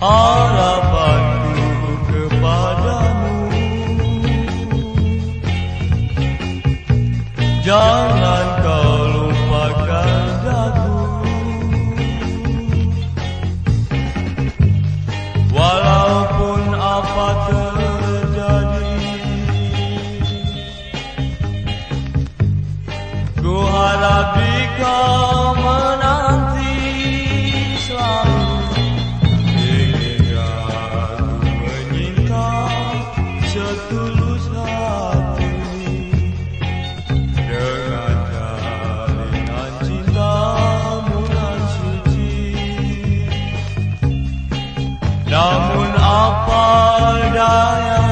harapanku kepadamu. Jangan kau lupakan aku Walaupun apa terjadi Ku harap dikau Namun apa daya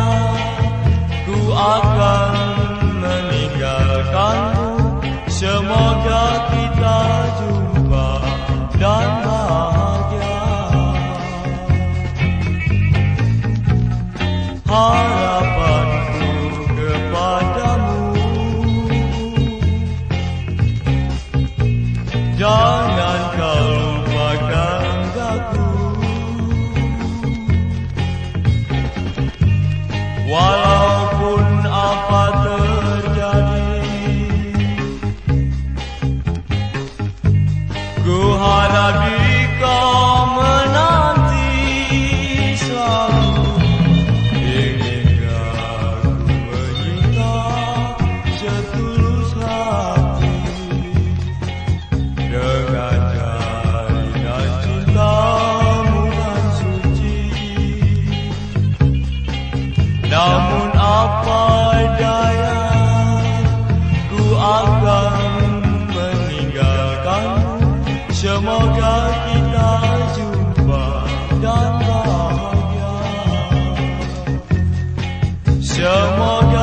ku akan meninggalkanmu? Semoga kita jumpa dan bahagia. Harapanku namun apa daya Ku akan Semoga kita jumpa dan bahagia. Semoga